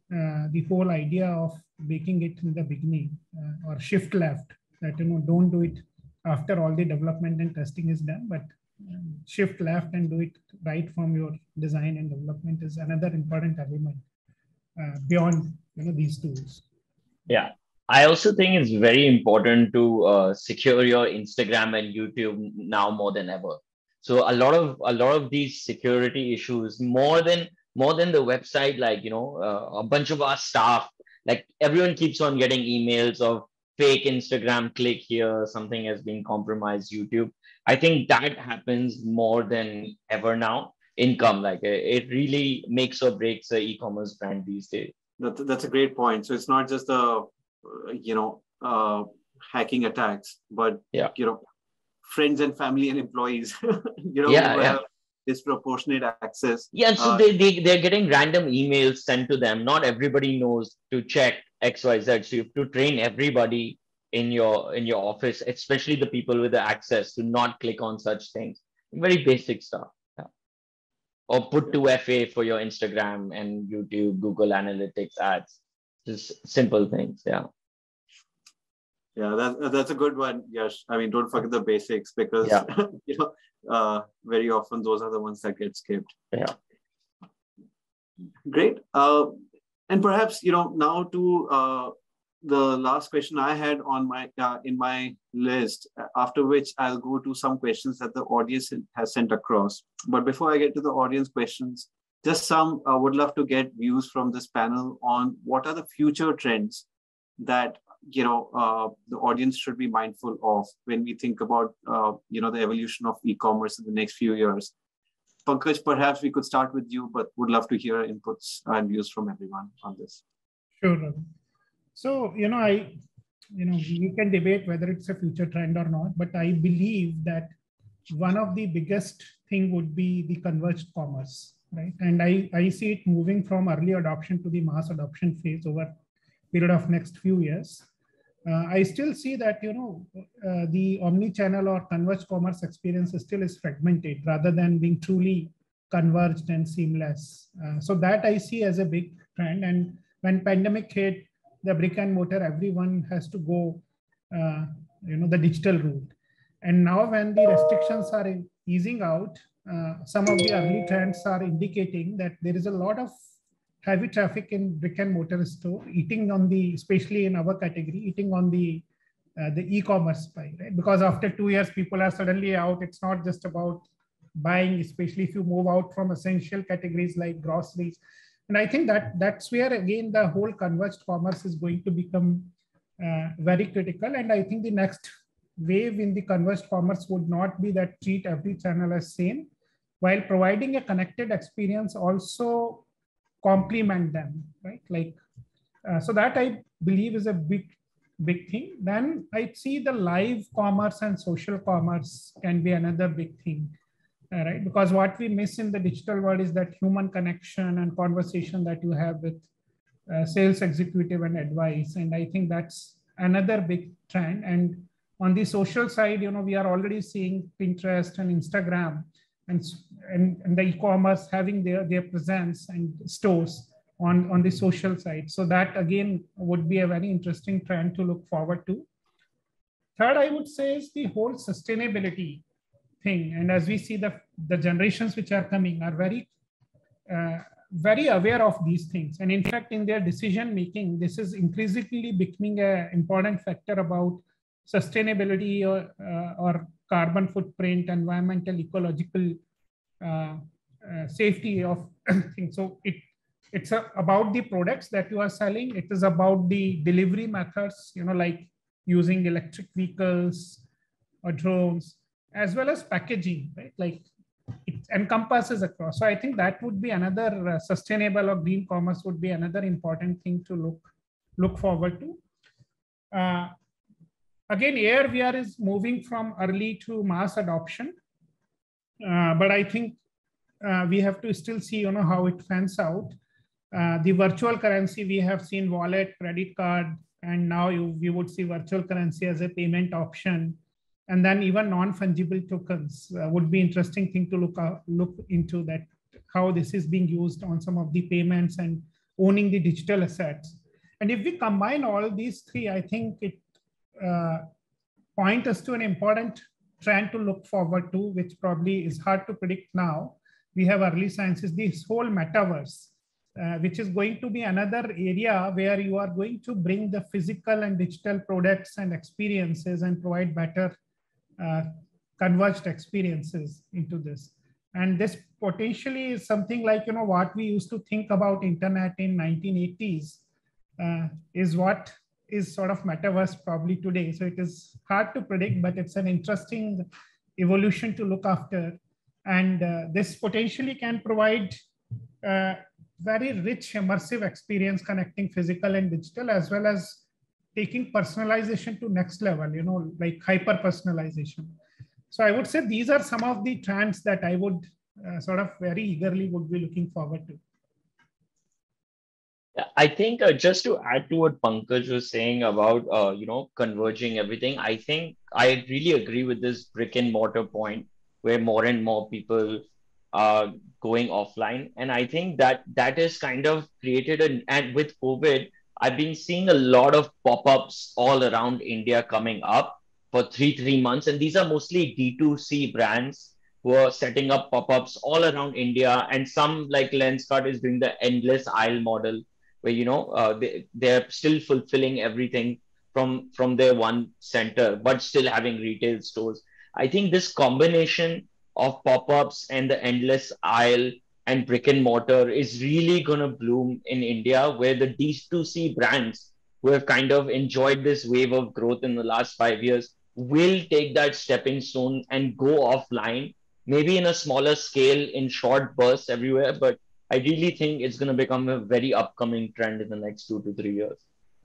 Speaker 4: the whole idea of making it in the beginning uh, or shift left that you know don't do it after all the development and testing is done, but um, shift left and do it right from your design and development is another important element uh, beyond you know these tools.
Speaker 5: Yeah, I also think it's very important to uh, secure your Instagram and YouTube now more than ever. So a lot of a lot of these security issues, more than more than the website, like you know, uh, a bunch of our staff, like everyone keeps on getting emails of fake Instagram click here, something has been compromised, YouTube. I think that happens more than ever now. Income, like it really makes or breaks the e-commerce brand these days.
Speaker 1: That's a great point. So it's not just the, you know, uh, hacking attacks, but
Speaker 5: yeah.
Speaker 1: you know, friends and family and employees, you know,
Speaker 5: yeah, yeah.
Speaker 1: Disproportionate access.
Speaker 5: Yeah, so uh, they, they they're getting random emails sent to them. Not everybody knows to check xyz so you have to train everybody in your in your office especially the people with the access to not click on such things very basic stuff yeah. or put to fa for your instagram and youtube google analytics ads just simple things yeah
Speaker 1: yeah that, that's a good one yes i mean don't forget the basics because
Speaker 5: yeah.
Speaker 1: you know uh, very often those are the ones that get skipped
Speaker 5: yeah
Speaker 1: great uh, and perhaps you know now to uh, the last question I had on my uh, in my list. After which I'll go to some questions that the audience has sent across. But before I get to the audience questions, just some uh, would love to get views from this panel on what are the future trends that you know uh, the audience should be mindful of when we think about uh, you know the evolution of e-commerce in the next few years Pankaj, perhaps we could start with you, but would love to hear inputs and views from everyone on this.
Speaker 4: Sure. So, you know, I, you know, we can debate whether it's a future trend or not, but I believe that one of the biggest thing would be the converged commerce, right? And I, I see it moving from early adoption to the mass adoption phase over period of next few years. Uh, I still see that you know uh, the omni-channel or converged commerce experience still is fragmented rather than being truly converged and seamless. Uh, so that I see as a big trend. And when pandemic hit, the brick and mortar, everyone has to go, you know, the digital route. And now when the restrictions are easing out, uh, some of the early trends are indicating that there is a lot of heavy traffic in brick and mortar store, eating on the, especially in our category, eating on the uh, the e-commerce pie, right? Because after two years, people are suddenly out. It's not just about buying, especially if you move out from essential categories like groceries. And I think that that's where again the whole converged commerce is going to become uh, very critical. And I think the next wave in the converged commerce would not be that treat every channel as same, while providing a connected experience also complement them, right? Like, uh, so that I believe is a big, big thing. Then I see the live commerce and social commerce can be another big thing, uh, right? Because what we miss in the digital world is that human connection and conversation that you have with uh, sales executive and advice. And I think that's another big trend. And on the social side, you know, we are already seeing Pinterest and Instagram and, and, and the e-commerce having their, their presence and stores on, on the social side. So that again would be a very interesting trend to look forward to. Third, I would say is the whole sustainability thing. And as we see the, the generations which are coming are very, uh, very aware of these things. And in fact, in their decision making, this is increasingly becoming an important factor about sustainability or, uh, or carbon footprint, environmental, ecological uh, uh, safety of things. So it it's a, about the products that you are selling. It is about the delivery methods, you know, like using electric vehicles or drones, as well as packaging, right? Like it encompasses across. So I think that would be another uh, sustainable or green commerce would be another important thing to look look forward to. Again, AR/VR is moving from early to mass adoption, uh, but I think uh, we have to still see, you know, how it fans out. Uh, the virtual currency we have seen wallet, credit card, and now you, we would see virtual currency as a payment option. And then even non-fungible tokens uh, would be interesting thing to look uh, look into that how this is being used on some of the payments and owning the digital assets. And if we combine all these three i think it uh, point us to an important trend to look forward to which probably is hard to predict now we have early sciences this whole metaverse uh, which is going to be another area where you are going to bring the physical and digital products and experiences and provide better uh, converged experiences into this. And this potentially is something like, you know, what we used to think about internet in 1980s uh, is what is sort of metaverse probably today. So it is hard to predict, but it's an interesting evolution to look after. And uh, this potentially can provide uh, very rich immersive experience connecting physical and digital as well as taking personalization to next level, you know, like hyper personalization. So I would say these are some of the trends that I would uh, sort of very eagerly would be looking forward to.
Speaker 5: I think uh, just to add to what Pankaj was saying about uh, you know converging everything, I think I really agree with this brick and mortar point where more and more people are going offline, and I think that that is kind of created an and with COVID, I've been seeing a lot of pop-ups all around India coming up for three, three months. And these are mostly D2C brands who are setting up pop-ups all around India. And some like Lenskart is doing the endless aisle model where, you know, uh, they, they're still fulfilling everything from, from their one center, but still having retail stores. I think this combination of pop-ups and the endless aisle and brick and mortar is really going to bloom in India, where the D2C brands who have kind of enjoyed this wave of growth in the last five years will take that stepping stone and go offline, maybe in a smaller scale in short bursts everywhere. But I really think it's going to become a very upcoming trend in the next two to three years.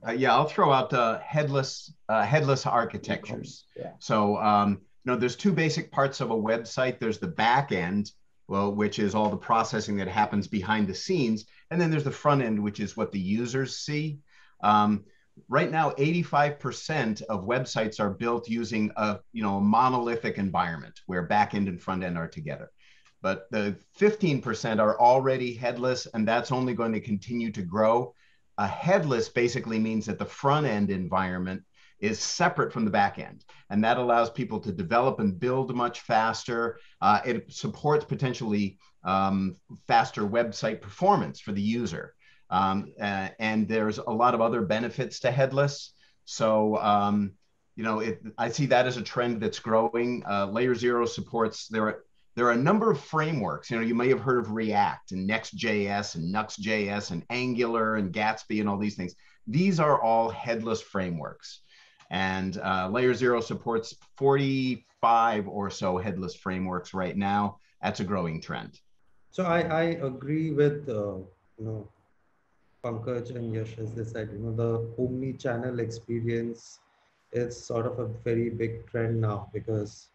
Speaker 3: Uh, yeah, I'll throw out uh, headless uh, headless architectures. Yeah. So um, you know, there's two basic parts of a website. There's the back end, well, which is all the processing that happens behind the scenes. And then there's the front end, which is what the users see. Um, right now, 85% of websites are built using a, you know, a monolithic environment where back end and front end are together. But the 15% are already headless, and that's only going to continue to grow. A headless basically means that the front end environment is separate from the back end. And that allows people to develop and build much faster. Uh, it supports potentially um, faster website performance for the user. Um, uh, and there's a lot of other benefits to headless. So, um, you know, it, I see that as a trend that's growing. Uh, Layer Zero supports, there are, there are a number of frameworks. You know, you may have heard of React and Next.js and Nuxt.js and Angular and Gatsby and all these things. These are all headless frameworks. And uh, Layer Zero supports 45 or so headless frameworks right now. That's a growing trend.
Speaker 2: So I, I agree with uh, you know Pankaj and Yash as they said. You know the omni-channel experience is sort of a very big trend now because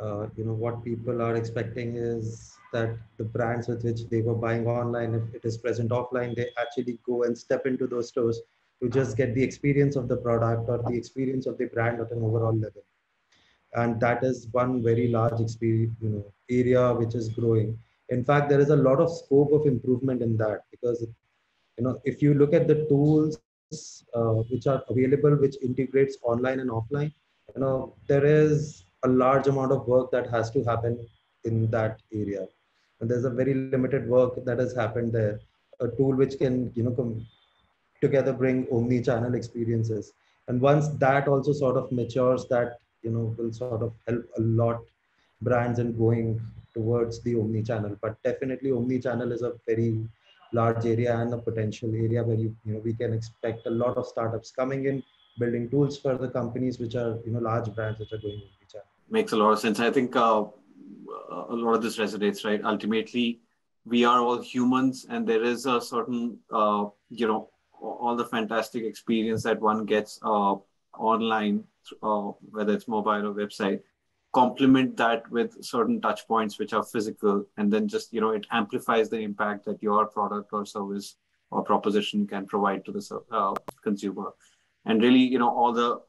Speaker 2: uh, you know what people are expecting is that the brands with which they were buying online, if it is present offline, they actually go and step into those stores to just get the experience of the product or the experience of the brand at an overall level. And that is one very large experience you know area which is growing. In fact there is a lot of scope of improvement in that because you know if you look at the tools uh, which are available which integrates online and offline you know there is a large amount of work that has to happen in that area and there's a very limited work that has happened there. A tool which can, you know, come together bring omni-channel experiences. And once that also sort of matures, that you know will sort of help a lot brands in going towards the omni-channel. But definitely, omni-channel is a very large area and a potential area where you you know we can expect a lot of startups coming in, building tools for the companies which are you know large brands which are going omni-channel.
Speaker 1: Makes a lot of sense. I think uh, a lot of this resonates, right? Ultimately, we are all humans, and there is a certain uh, you know all the fantastic experience that one gets uh, online, uh, whether it's mobile or website, complement that with certain touch points which are physical, and then just you know it amplifies the impact that your product or service or proposition can provide to the uh, consumer. And really, you know, all the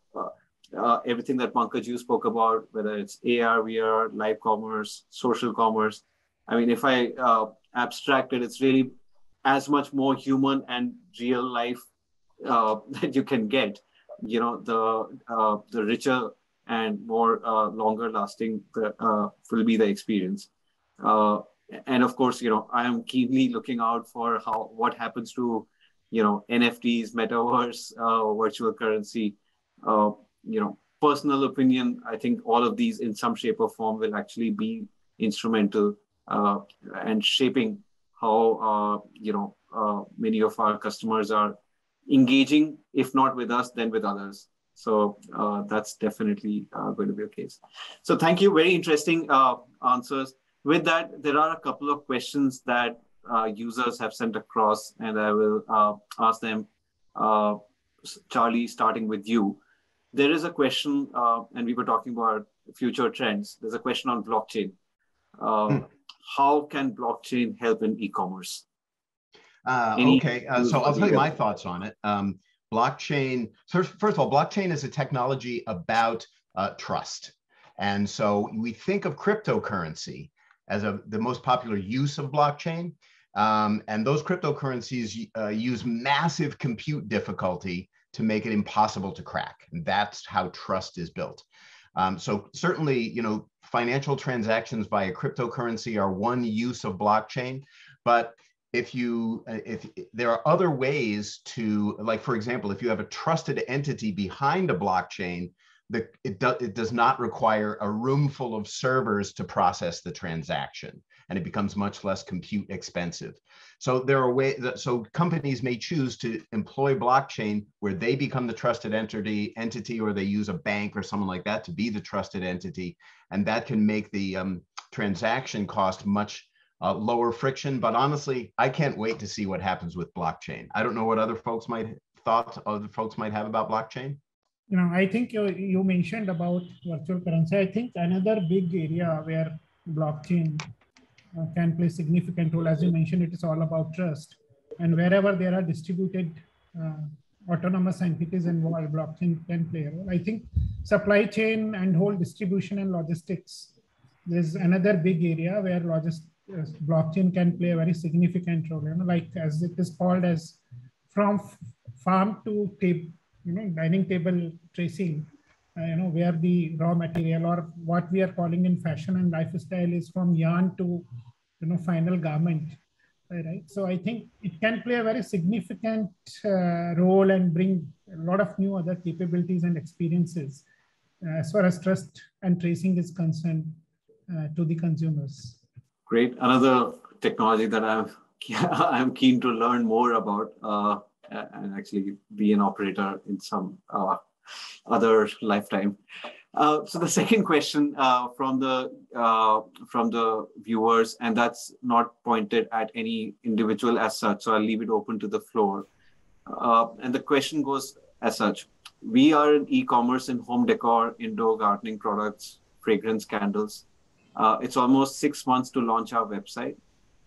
Speaker 1: uh, uh, everything that Pankaj you spoke about, whether it's AR, VR, live commerce, social commerce. I mean, if I uh, abstract it, it's really as much more human and real life uh, that you can get. You know the uh, the richer and more uh, longer lasting uh, will be the experience. Uh, and of course you know i am keenly looking out for how what happens to you know nfts metaverse uh, virtual currency you know personal opinion i think all of these in some shape or form will actually be instrumental and shaping how you know many of our customers are engaging, if not with us, then with others. So uh, that's definitely uh, going to be a case. So thank you. Very interesting uh, answers. With that, there are a couple of questions that uh, users have sent across, and I will uh, ask them. Uh, Charlie, starting with you. There is a question, and we were talking about future trends. There's a question on blockchain. Hmm. How can blockchain help in e-commerce?
Speaker 3: Uh, okay, uh, so I'll tell you my thoughts on it. Um, blockchain, so first of all, blockchain is a technology about uh, trust. And so we think of cryptocurrency as a, the most popular use of blockchain. Um, and those cryptocurrencies uh, use massive compute difficulty to make it impossible to crack. And that's how trust is built. Um, so certainly, you know, financial transactions via cryptocurrency are one use of blockchain, but if you uh, if there are other ways to like for example if you have a trusted entity behind a blockchain the, it, do, it does not require a room full of servers to process the transaction and it becomes much less compute expensive so there are ways that so companies may choose to employ blockchain where they become the trusted entity entity or they use a bank or someone like that to be the trusted entity and that can make the um, transaction cost much uh, lower friction. But honestly, I can't wait to see what happens with blockchain. I don't know what other folks might thought other folks might have about blockchain.
Speaker 4: You know, I think you, you mentioned about virtual currency. I think another big area where blockchain can play significant role, as you mentioned, it is all about trust. And wherever there are distributed uh, autonomous entities involved, blockchain can play a role. I think supply chain and whole distribution and logistics is another big area where logistics blockchain can play a very significant role. You know, like as it is called as from farm to table, you know, dining table tracing. Uh, you know, where the raw material or what we are calling in fashion and lifestyle is from yarn to, you know, final garment. Right. So I think it can play a very significant uh, role and bring a lot of new other capabilities and experiences uh, as far as trust and tracing is concerned uh, to the consumers.
Speaker 1: Great. Another technology that I'm I'm keen to learn more about uh, and actually be an operator in some uh, other lifetime. Uh, so the second question uh, from the uh, from the viewers, and that's not pointed at any individual as such. So I'll leave it open to the floor. Uh, and the question goes as such: We are in e-commerce in home decor, indoor gardening products, fragrance candles. Uh, it's almost six months to launch our website.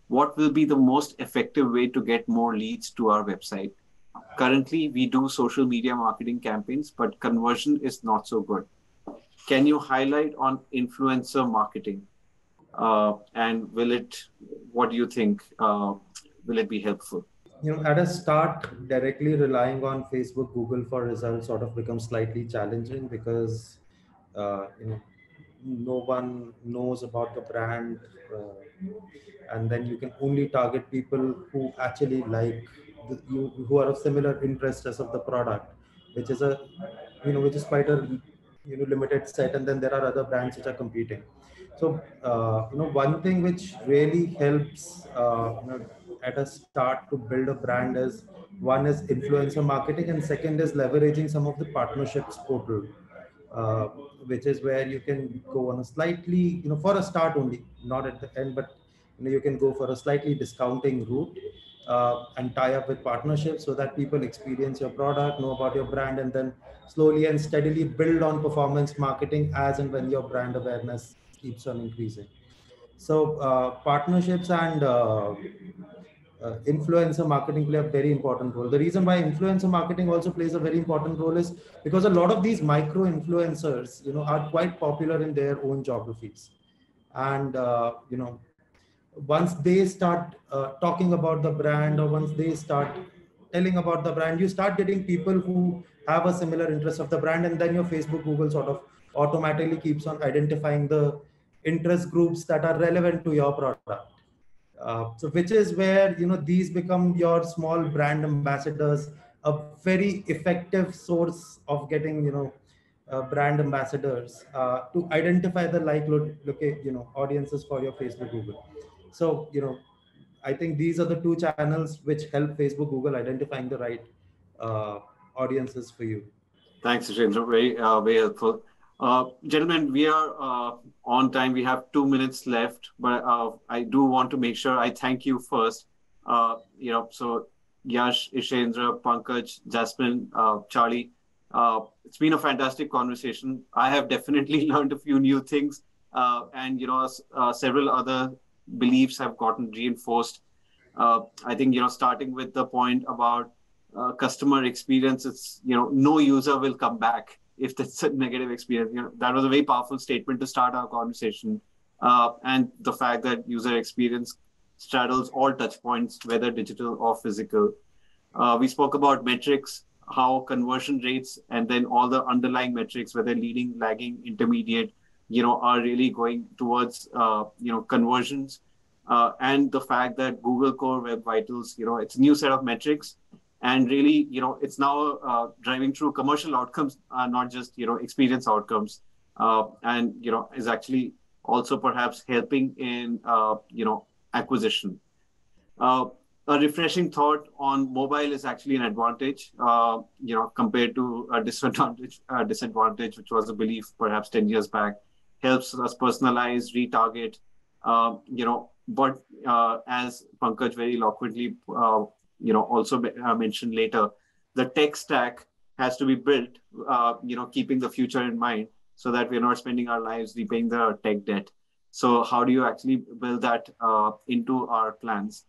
Speaker 1: What will be the most effective way to get more leads to our website? Currently, we do social media marketing campaigns, but conversion is not so good. Can you highlight on influencer marketing? Uh, and will it, what do you think, uh, will it be helpful?
Speaker 2: You know, at a start, directly relying on Facebook, Google for results sort of becomes slightly challenging because, uh, you know, no one knows about the brand uh, and then you can only target people who actually like the, you who are of similar interest as of the product which is a you know which is quite a you know limited set and then there are other brands which are competing. So uh, you know one thing which really helps uh, you know, at a start to build a brand is one is influencer marketing and second is leveraging some of the partnerships portal uh, which is where you can go on a slightly, you know, for a start only, not at the end, but you know, you can go for a slightly discounting route uh, and tie up with partnerships so that people experience your product, know about your brand, and then slowly and steadily build on performance marketing as and when your brand awareness keeps on increasing. So uh, partnerships and uh, uh, influencer marketing play a very important role. The reason why influencer marketing also plays a very important role is because a lot of these micro influencers, you know, are quite popular in their own geographies, and uh, you know, once they start uh, talking about the brand or once they start telling about the brand, you start getting people who have a similar interest of the brand, and then your Facebook, Google sort of automatically keeps on identifying the interest groups that are relevant to your product uh, so which is where you know these become your small brand ambassadors, a very effective source of getting you know uh, brand ambassadors uh, to identify the like look you know audiences for your Facebook Google. So you know I think these are the two channels which help Facebook Google identifying the right uh, audiences for you.
Speaker 1: Thanks, Jitendra. Very uh, very helpful. Uh, gentlemen, we are uh, on time. We have two minutes left, but uh, I do want to make sure I thank you first. Uh, you know, so Yash, Ishendra, Pankaj, Jasmine, uh, Charlie, uh, it's been a fantastic conversation. I have definitely learned a few new things, and you know, several other beliefs have gotten reinforced. I think you know, starting with the point about customer experience, it's you know, no user will come back if that's a negative experience. You know, that was a very powerful statement to start our conversation. Uh, and the fact that user experience straddles all touch points, whether digital or physical. Uh, we spoke about metrics, how conversion rates, and then all the underlying metrics, whether leading, lagging, intermediate, you know, are really going towards, uh, you know, conversions. Uh, and the fact that Google Core Web Vitals, you know, it's a new set of metrics. And really you know it's now uh, driving through commercial outcomes uh, not just you know experience outcomes. Uh, and you know is actually also perhaps helping in uh, you know acquisition. A refreshing thought on mobile is actually an advantage uh, you know compared to a disadvantage a disadvantage which was a belief perhaps 10 years back helps us personalize retarget you know but as pankaj very eloquently you know also uh, mentioned later the tech stack has to be built uh, you know keeping the future in mind so that we're not spending our lives repaying the tech debt. So how do you actually build that uh, into our plans?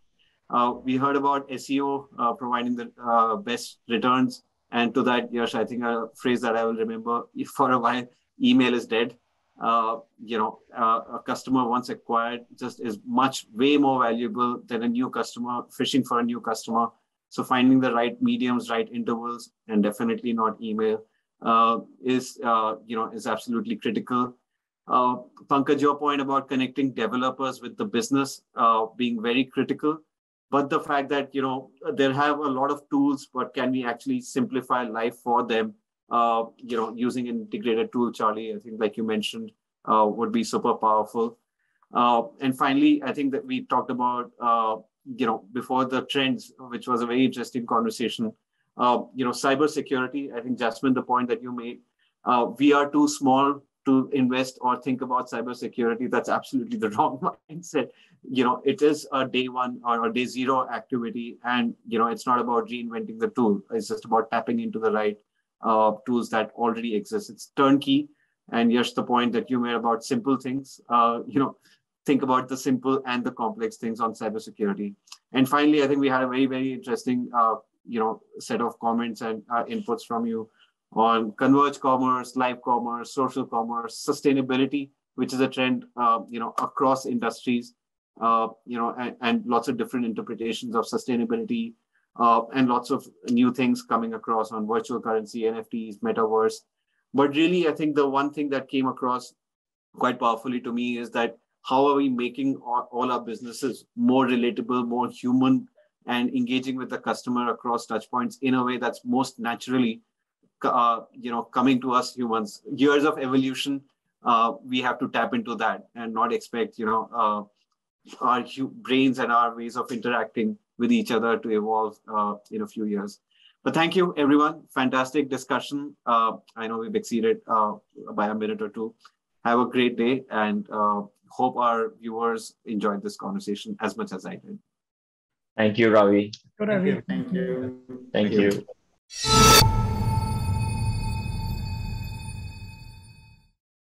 Speaker 1: Uh, we heard about seo uh, providing the uh, best returns. And to that yes i think a phrase that i will remember for a while email is dead uh, you know, uh, a customer once acquired just is much way more valuable than a new customer fishing for a new customer. So finding the right mediums, right intervals, and definitely not email uh, is uh, you know is absolutely critical. Uh, Pankaj, your point about connecting developers with the business uh, being very critical, but the fact that you know they have a lot of tools, but can we actually simplify life for them uh, you know, using integrated tool, Charlie, I think like you mentioned, uh, would be super powerful. Uh, and finally, I think that we talked about, uh, you know, before the trends, which was a very interesting conversation. Uh, you know, cybersecurity. I think Jasmine, the point that you made, uh, we are too small to invest or think about cybersecurity. That's absolutely the wrong mindset. You know, it is a day one or a day zero activity, and you know, it's not about reinventing the tool. It's just about tapping into the right uh, tools that already exist. It's turnkey. And yes, the point that you made about simple things, uh, you know, think about the simple and the complex things on cybersecurity. And finally, I think we had a very, very interesting, uh, you know, set of comments and uh, inputs from you on converged commerce, live commerce, social commerce, sustainability, which is a trend, uh, you know, across industries, uh, you know, and, and lots of different interpretations of sustainability, uh, and lots of new things coming across on virtual currency, NFTs, metaverse. But really, I think the one thing that came across quite powerfully to me is that how are we making all, our businesses more relatable, more human, and engaging with the customer across touch points in a way that's most naturally, uh, you know, coming to us humans. Years of evolution, uh, we have to tap into that and not expect, you know, uh, our brains and our ways of interacting with each other to evolve uh, in a few years. But thank you, everyone. Fantastic discussion. Uh, I know we've exceeded uh, by a minute or two. Have a great day and uh, hope our viewers enjoyed this conversation as much as I did.
Speaker 5: Thank you, Ravi.
Speaker 6: Thank you. Thank you.
Speaker 5: Thank you.